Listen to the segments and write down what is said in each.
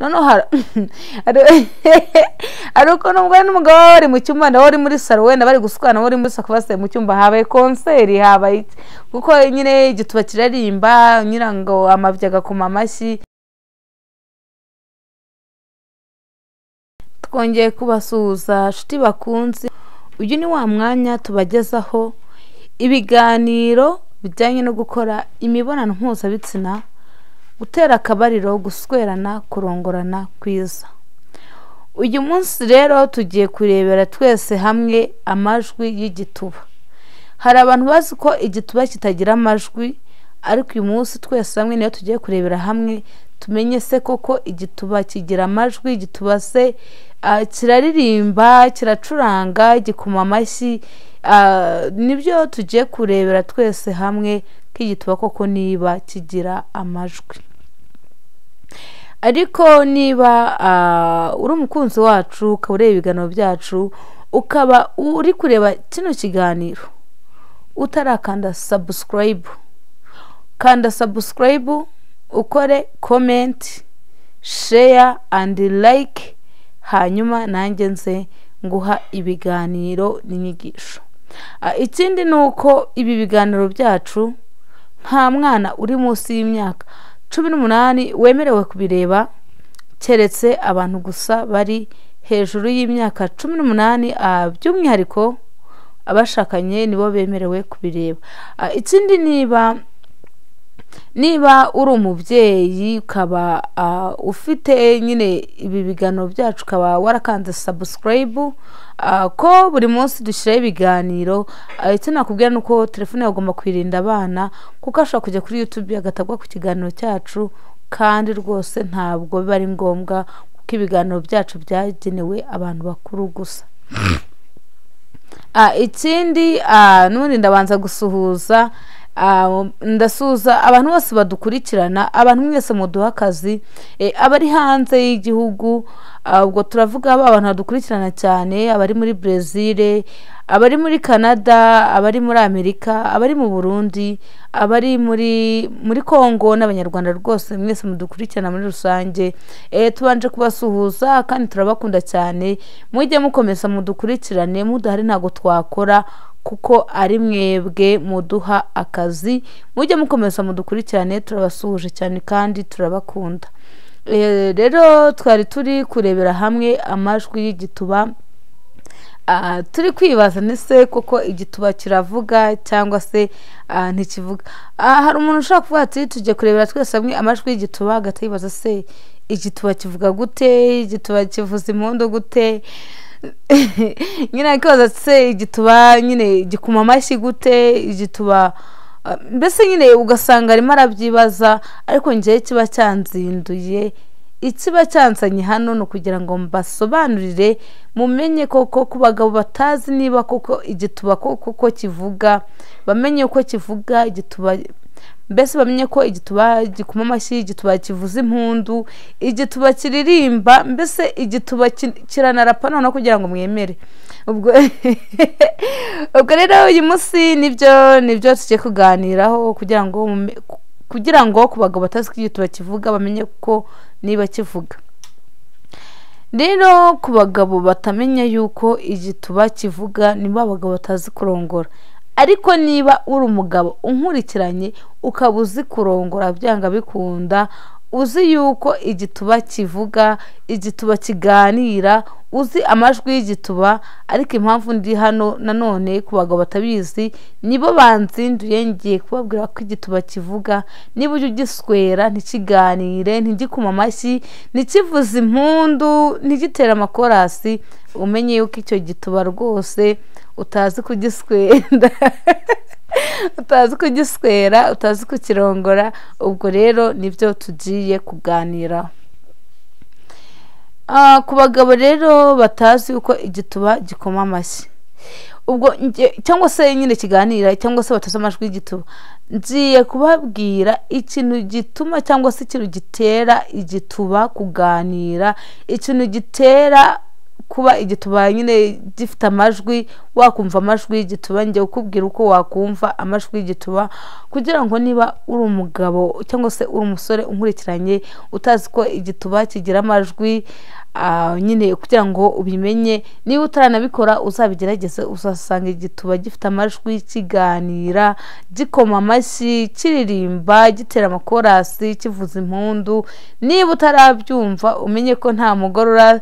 noneho hari ukuntu umugore n'umugabo baba bari mu cyumba nawe uri muri salo wenda bari gusukana uri muri sakabase mu cyumba habaye konseri habaye kuko nyine igituba kiraririmba nyirango amabyi agakoma amashyi. Twongeye kubasuhuza nshuti bakunze. Uyu ni wa mwanya tubagezaho ibiganiro bijyanye no gukora imibonano mpuzabitsina gutera akabariro guswerana kurongorana kwiza. Uyu munsi rero tugiye kurebera twese hamwe amajwi y'igituba. Hari abantu bazi ko igituba kitagira amajwi ariko uyu munsi twese hamwe niyo tugiye kurebera hamwe tumenye se koko igituba kigira amajwi igituba se kiraririmba kiracuranga gikoma amashyi ni byo tugiye kurebera twese hamwe ko igituba koko niba kigira amajwi. Ariko niba uri umukunzi wacu ukaba ureba ibiganiro byacu ukaba uri kureba kino kiganiro utarakanda sabusikarayibu kanda sabusikarayibu ukore komenti sheya andi layike hanyuma nanjye nze nguha ibiganiro n'inyigisho. Ikindi ni uko ibi biganiro byacu nta mwana uri munsi y'imyaka. Cumi n'umunani wemerewe kubireba keretse abantu gusa bari hejuru y'imyaka cumi n'umunani by'umwihariko abashakanye nibo bemerewe kubireba. Ikindi niba niba uri umubyeyi ukaba ufite nyine ibi biganiro byacu ukaba warakanze sabusikarayibu ko buri munsi dushyiraho ibiganiro icyo nakubwira ni uko telefone yawe ugomba kuyirinda abana kuko ashobora kujya kuri yutube agatagwa ku kiganiro cyacu kandi rwose ntabwo biba ari ngombwa kuko ibiganiro byacu byagenewe abantu bakuru gusa. Ikindi n'ubundi ndabanza gusuhuza ndasuhuza abantu bose badukurikirana abantu mwese muduha akazi abari hanze y'igihugu ubwo turavuga abantu badukurikirana cyane abari muri brezil abari muri canada abari muri amerika abari mu burundi abari muri muri congo n'abanyarwanda rwose mwese mudukurikirana muri rusange. Tubanje kubasuhuza kandi turabakunda cyane. Mujye mukomeza mudukurikirane mudahari ntabwo twakora kuko ari mwebwe muduha akazi. Mujye mukomeza mudukurikirane turabasuhuje cyane kandi turabakunda. Rero twari turi kurebera hamwe amajwi y'igituba. Turi kwibaza ndetse koko igituba kiravuga cyangwa se ntikivuga. Hari umuntu ushobora kuvuga ati tujye kurebera twese hamwe amajwi y'igituba agahita yibaza se igituba kivuga gute? Igituba kivuza impundu gute? Nyine akibaza se igituba nyine gikuma amashyi gute? Igituba mbese nyine ugasanga arimo arabyibaza ariko ngewe kiba cyanzinduye. Ikiba cyansanye hano ni ukugira ngo mbasobanurire mumenye koko ku bagabo batazi niba koko igituba koko kivuga bamenye uko kivuga igituba mbese bamenye ko igituba gikuma amashyi igituba kivuza impundu igituba kiririmba mbese igituba kiranarapa noneho kugira ngo mwemere. Ubwo rero uyu munsi ni byo ni byo tugiye kuganiraho kugira ngo kugira ngo ku bagabo batazi ko igituba kivuga bamenye ko niba kivuga. Rero ku bagabo batamenya yuko igituba kivuga niba abagabo batazi kurongora. Ariko niba uri umugabo unkurikiranye ukaba uzi kurongora byanga bikunda uzi yuko igituba kivuga igituba kiganira uzi amajwi y'igituba ariko impamvu ndi hano nanone ku bagabo batabizi nibo banzinduye ngiye kubabwira ko igituba kivuga. Niba ujya ugiswera ntikiganire ntigikuma amashyi ntikivuze impundu ntigitere amakorasi umenye yuko icyo gituba rwose utazi kugiswenda. utazi kugiswera utazi kukirongora ubwo rero ni byo tugiye kuganiraho ku bagabo rero batazi uko igituba gikoma amashyi. Ubwo cyangwa se nyine kiganira cyangwa se batazi amajwi y'igituba ngiye kubabwira ikintu gituma cyangwa se ikintu gitera igituba kuganira ikintu gitera kuba igituba nyine gifite amajwi wakumva amajwi y'igituba njye ukubwira uko wakumva amajwi y'igituba kugira ngo niba uri umugabo cyangwa se uri umusore unkurikiranye utazi ko igituba kigira amajwi nyine kugira ngo ubimenye niba utaranabikora uzabigerageze uzasanga igituba gifite amajwi kiganira gikoma amashyi kiririmba gitera amakorasi kivuza impundu. Niba utarabyumva umenye ko nta mugore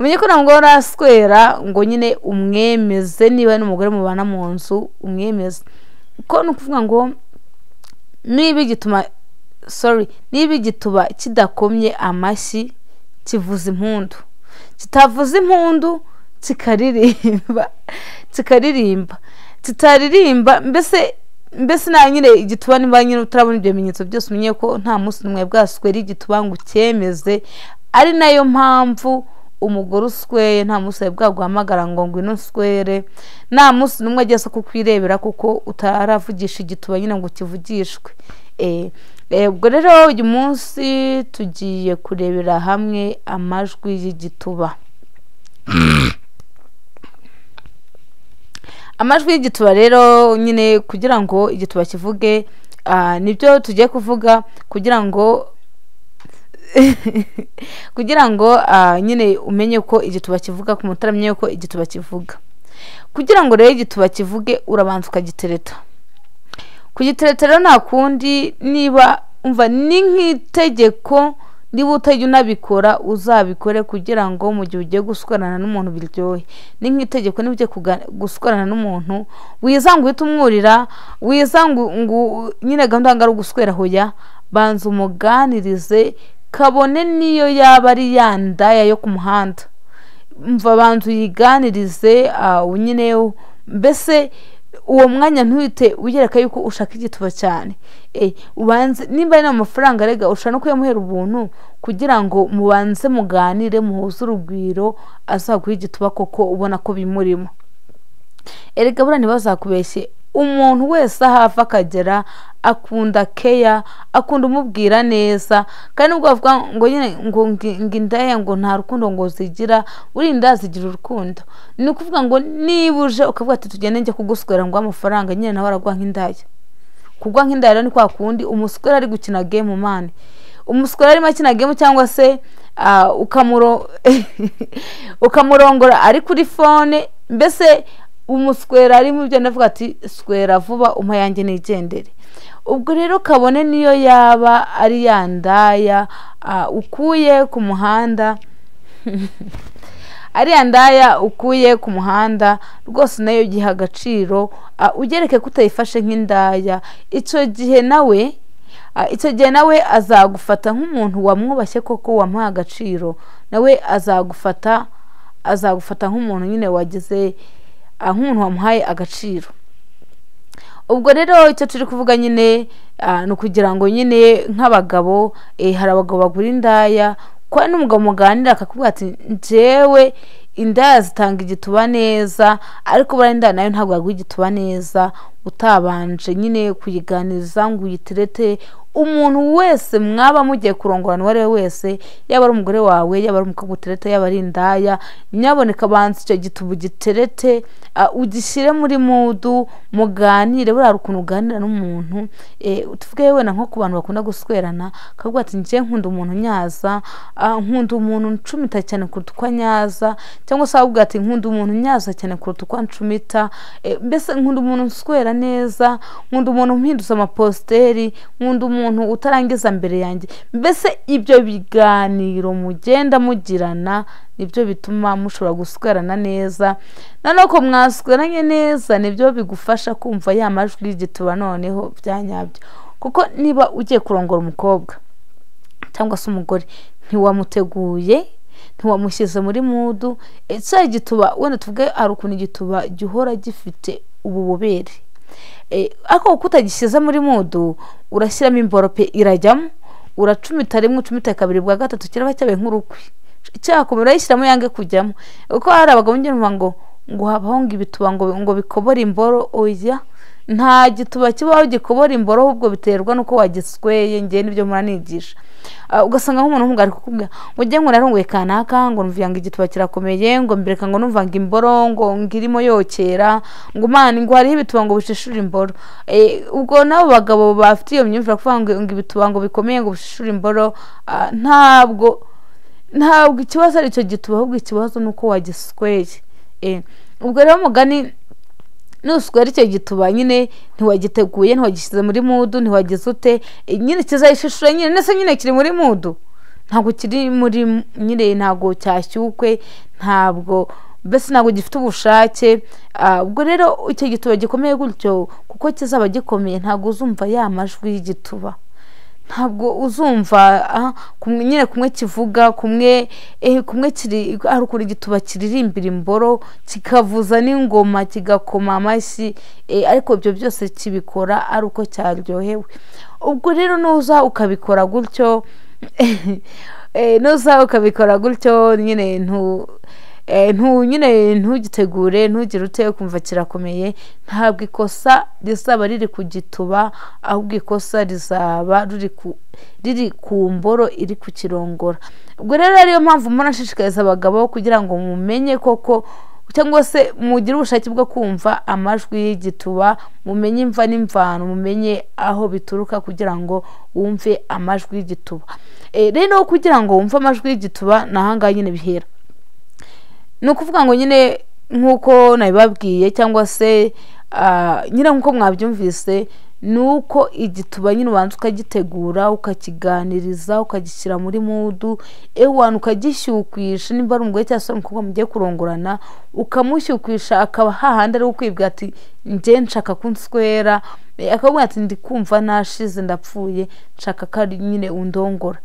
umenye ko nta mugore uraswera ngo nyine umwemeze niba n'umugore mubana mu nzu umwemeze. Kuko ni ukuvuga ngo niba igituma sorry niba igituba kidakomye amashyi kivuza impundu. Kitavuza impundu kikaririmba kikaririmba. Kitaririmba mbese mbese nta nyine igituba niba nyine utarabona ibyo bimenyetso byose umenye ko nta munsi n'umwe bwaswera igituba ngo ucyemeze ari na yo mpamvu umugore usweye nta munsi wawe bwaguhamagara ngo ngwino uswere nta munsi n'umwe ageze kukwirebera kuko utaravugisha igituba nyine ngo kivugishwe ubwo rero uyu munsi tugiye kurebera hamwe amajwi y'igituba. Amajwi y'igituba rero nyine kugira ngo igituba kivuge ni byo tugiye kuvuga kugira ngo kugira ngo nyine umenye ko igituba kivuga ku mutara amenye ko igituba kivuga kugira ngo rero igituba kivuge urabanza ukagitereta. Kugitereta rero nta kundi niba umva ni nk'itegeko niba utajya unabikora uzabikore kugira ngo mu gihe ugiye guswarana n'umuntu biryohe. Ni nk'itegeko niba ugiye guswarana n'umuntu wiza ngo uhite umwurira wiza ngo nyine gahunda ari uguswera hoya banza umuganirize kabone niyo yaba ari ya ndaya yo ku muhanda. Mva banza uyiganirize nyine mbese uwo mwanya ntuhite ugereka yuko ushaka igituba cyane. Ubanze nimba ari amafaranga arega ushobora no kuyamuhera ubuntu kugira ngo mubanze muganire muhuze urugwiro azaguha igituba koko ubona ko bimurimo. Erega buriya ntibazakubeshye umuntu wese aho ava akagera akunda keya akunda umubwira neza. Kandi nubwo bavuga ngo nyine ngo indaya ngo nta rukundo ngo zigira uri inda zigira urukundo. Ni ukuvuga ngo niba uje ukavuga ati tugende njye kuguswera ngo amafaranga nyine nawe araguha nk'indaya. Kugwa nk'indaya rero ni kwa kundi umuswera ari gukina gemu mani umuswera arimo akina gemu cyangwa se ukamurongora ari kuri fone mbese umuswera arimo ibyo ndavuga ati swera vuba umpa yanjye nigendere ubwo rero kabone niyo yaba ari ya ndaya ukuye ku muhanda. Ariya ndaya ukuye ku muhanda rwose na yo giha agaciro. Ugereke ko utayifashe nk'indaya. Icyo gihe nawe icyo gihe nawe azagufata nk'umuntu wamwubashye koko wamuha agaciro. Nawe azagufata azagufata nk'umuntu nyine wagize nk'umuntu wamuhaye agaciro. Ubwo rero icyo turi kuvuga nyine ni ukugira ngo nyine nk'abagabo hari abagabo bagura indaya ko n'umugabo muganira akakubwira ati njyewe indaya zitanga igituba neza ariko buriya indaya na yo ntabwo yaguha igituba neza utabanje nyine kuyiganiriza ngo uyiterete umuntu wese mwaba mugiye kurongorana uwo ari we wese yaba ari umugore wawe yaba ari umukobwa uterete yaba ari indaya nyaboneka abanza icyo gituba ugiterete ugishyire muri mudu muganire buriya ukuntu uganira n'umuntu tuvuge wenda nko ku bantu bakunda guswerana akavuga ati njye nkunda umuntu nyaza nkunda umuntu ncumita cyane kuruta uko nyaza cyangwa se akavuga ati nkunda umuntu nyaza cyane kuruta uko ncumita mbese nkunda umuntu nswera neza nkunda umuntu umpinduza amapositeri nkunda umuntu utarangiza mbere yanjye. Mbese ibyo biganiro mugenda mugirana ni byo bituma mushobora guswerana neza. Noneho ko mwasweranye neza ni byo bigufasha kumva ya majwi y'igituba noneho bya nyabyo. Kuko niba ugiye kurongora umukobwa cyangwa se umugore ntiwamuteguye ntiwamushyize muri mudu cya gituba wenda tuvuge hari ukuntu igituba gihora gifite ubu bubere ariko kuko utagishyize muri mudu urashyiramo imborope irajyamo uracumita rimwe ucumita kabiri bwa gatatu kiraba cyabaye nk'urukwi. Cyakomera urayishyiramo yange kujyamo. Kuko hari abagabo ngo ngo habaho ngo ibituba ngo bikobore imboro oya. Nta gituba kibaho gikobora imboro ahubwo biterwa n'uko wagisweye ngewe ni byo muranigisha ugasanga nk'umuntu nk'umwe ari kukubwira ngo ujye ngo narongoye kanaka ngo ngo igituba kirakomeye ngo mbireka ngo numva ngo imboro ngo ngirimo yokera ngo mani ngo hariho ibituba ngo bishishura imboro. Ubwo n'abo bagabo bafite iyo myumvire kuvuga ngo ibituba ngo bikomeye ngo bishishura imboro ntabwo ntabwo ikibazo ari icyo gituba ahubwo ikibazo ni uko wagisweye. Ubwo rero mugani nuswera icyo gituba nyine ntiwagiteguye ntiwagishyize muri mudu ntiwagize ute? Nyine kizayishishura nyine ndetse nyine kiri muri mudu? Ntabwo kiri muri nyine ntabwo cyashyukwe ntabwo mbese ntabwo gifite ubushake. Ubwo rero icyo gituba gikomeye gutyo kuko kizaba gikomeye ntabwo uzumva ya majwi y'igituba. Ntabwo uzumva nyine kumwe kivuga kumwe kumwe kiri hari ukuntu igituba kiririmbira imboro kikavuza n'ingoma kigakoma amashyi ariko ibyo byose kibikora ari uko cyaryohewe. Ubwo rero nuza ukabikora gutyo nuza ukabikora gutyo nyine ntu nyine ntugitegure ntugire ute ukumva kirakomeye. Ntabwo ikosa rizaba riri ku gituba ahubwo ikosa rizaba riri ku mboro iri kukirongora. Ubwo rero ariyo mpamvu mbona ashishikariza abagabo kugira ngo mumenye koko cyangwa se mugire ubushake bwo kumva amajwi y'igituba mumenye imva n'imvano mumenye aho bituruka kugira ngo wumve amajwi y'igituba. Rero kugira ngo wumve amajwi y'igituba ni ahangaha nyine bihera. Ni ukuvuga ngo nyine nk'uko nabibabwiye cyangwa se nyine nk'uko mwabyumvise ni uko igituba nyine ubanza ukagitegura ukakiganiriza ukagishyira muri mudu ewana ukagishyukwisha nimba ari umugore cyangwa se umukobwa mugiye kurongorana ukamushyukwisha akaba hahandi ari ukwibwira ati njye nshaka kunswera akabwira ati ndi kumva nashize ndapfuye nshaka ko ari nyine undongora.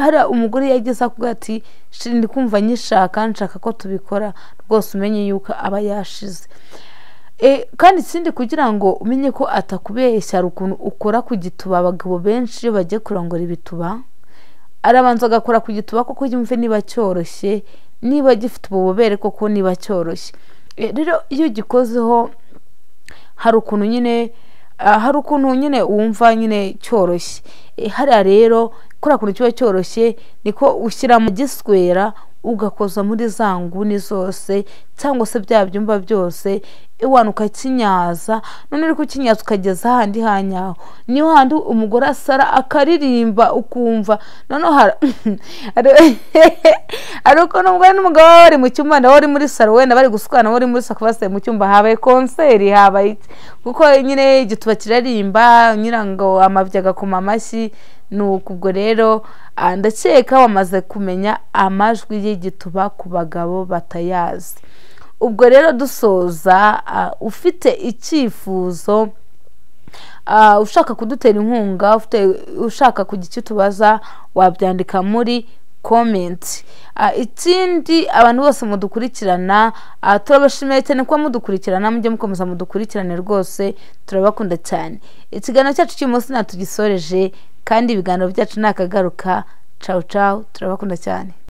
Hari umugore yagize akubwira ati ndi kumva nyishaka nshaka ko tubikora rwose umenye yuko aba yashize. Kandi ikindi kugira ngo umenye ko atakubeshya hari ukuntu ukora ku gituba abagabo benshi iyo bagiye kurongora ibituba arabanza agakora ku gituba kuko yumve niba cyoroshye niba gifite ububobere koko niba cyoroshye. Rero iyo ugikozeho hari ukuntu nyine hari ukuntu nyine wumva nyine cyoroshye. Hariya rero kuriya kuntu kiba cyoroshye niko ushyira mu giswera ugakoza muri za nguni zose cyangwa se bya byumba byose iwana ukakinyaza none uri kukinyaza ukageza ahandi hanyaho niyo handi umugore asara akaririmba ukumva noneho hari ukuntu umugore n'umugabo baba bari mu cyumba nawe uri muri salo wenda bari gusukana uri muri sako basigaye mu cyumba habaye konseri habaye kuko nyine igituba kiraririmba nyirango amabyi agakoma amashyi ni ubwo rero ndakeka wamaze kumenya amajwi y'igituba ku bagabo batayazi. Ubwo rero dusoza ufite icyifuzo ushaka kudutera inkunga ushaka kugira icyo tubaza wabyandika muri komenti ikindi abantu bose mudukurikirana turabashimiye cyane kuba mudukurikirana mujye mukomeza mudukurikirane rwose turabakunda cyane. Ikiganiro cyacu cy'uyu munsi natugisoreje kandi ibiganiro byacu ni akagaruka cawu cawu turabakunda cyane.